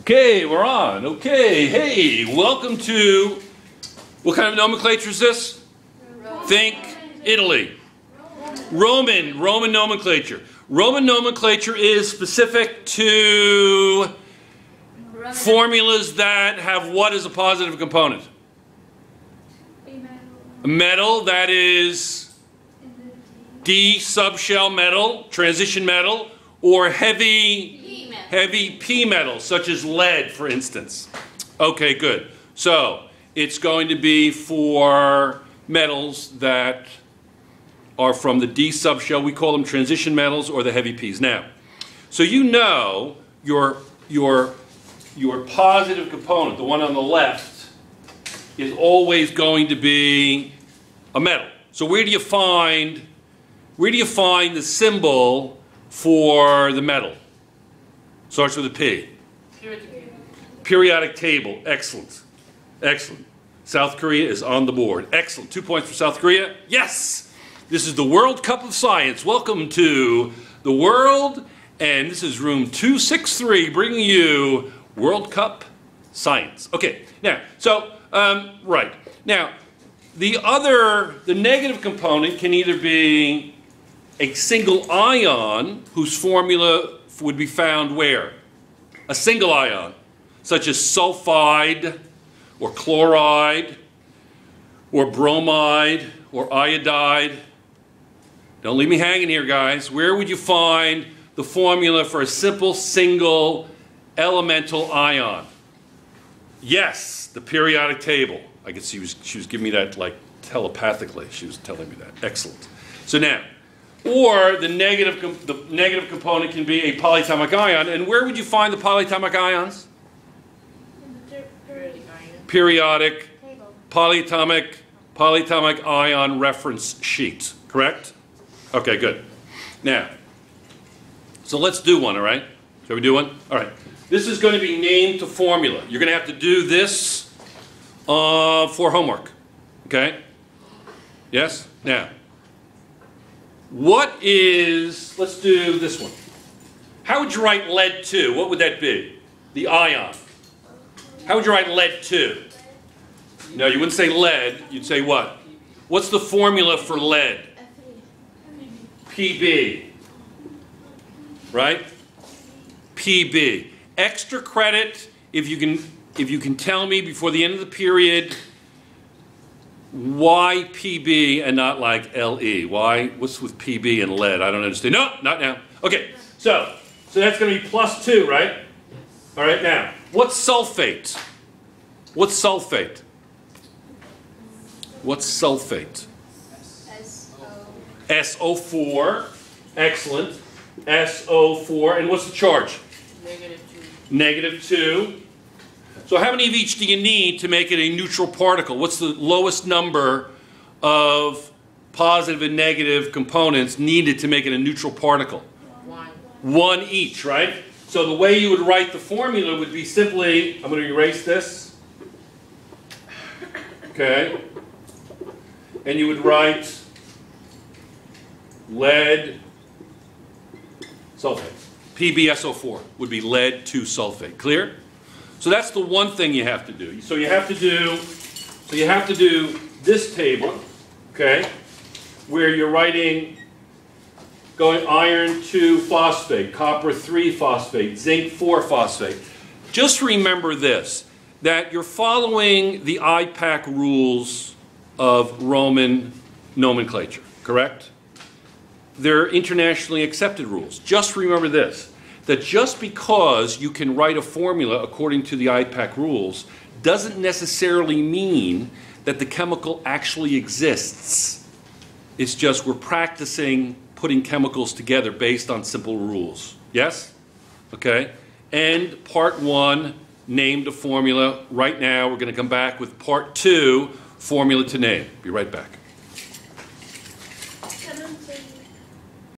Okay, we're on. Okay, hey, welcome to, what kind of nomenclature is this? Think Italy. Roman, Roman nomenclature. Roman nomenclature is specific to formulas that have what as a positive component? A metal that is D subshell metal, transition metal, or heavy heavy P metals, such as lead, for instance. Okay, good. So it's going to be for metals that are from the D subshell. We call them transition metals or the heavy Ps. Now, so you know your, your, your positive component, the one on the left, is always going to be a metal. So where do you find, where do you find the symbol for the metal? Starts with a P. Periodic table. Excellent. Excellent. South Korea is on the board. Excellent. Two points for South Korea. Yes! This is the World Cup of Science. Welcome to the world. And this is room 263 bringing you World Cup Science. Okay, now, so, um, right. Now, the other, the negative component can either be a single ion whose formula would be found where? A single ion, such as sulfide or chloride or bromide or iodide. Don't leave me hanging here, guys. Where would you find the formula for a simple single elemental ion? Yes, the periodic table. I could see she was, she was giving me that like telepathically. She was telling me that. Excellent. So now, or the negative, the negative component can be a polyatomic ion. And where would you find the polyatomic ions? Periodic, polyatomic, polyatomic ion reference sheet. Correct? Okay, good. Now, so let's do one, all right? Shall we do one? All right. This is going to be named to formula. You're going to have to do this uh, for homework. Okay? Yes? Now, what is, let's do this one. How would you write lead 2? What would that be? The ion. How would you write lead 2? No, you wouldn't say lead. You'd say what? What's the formula for lead? PB. Right? PB. Extra credit if you can if you can tell me before the end of the period why PB and not like LE? Why? What's with PB and lead? I don't understand. No, not now. Okay, so so that's going to be plus two, right? All right, now what's sulfate? What's sulfate? What's sulfate? So. SO4. Excellent. SO4. And what's the charge? Negative two. Negative 2. So how many of each do you need to make it a neutral particle? What's the lowest number of positive and negative components needed to make it a neutral particle? One. One each, right? So the way you would write the formula would be simply, I'm going to erase this. Okay. And you would write lead sulfate. PbSO4 would be lead 2 sulfate. Clear? So that's the one thing you have to do. So you have to do, so you have to do this table, okay, where you're writing going iron 2 phosphate, copper 3 phosphate, zinc 4 phosphate. Just remember this, that you're following the IUPAC rules of Roman nomenclature, correct? They're internationally accepted rules. Just remember this, that just because you can write a formula according to the IUPAC rules doesn't necessarily mean that the chemical actually exists. It's just we're practicing putting chemicals together based on simple rules. Yes? Okay? And part one named a formula. Right now, we're going to come back with part two formula to name. Be right back.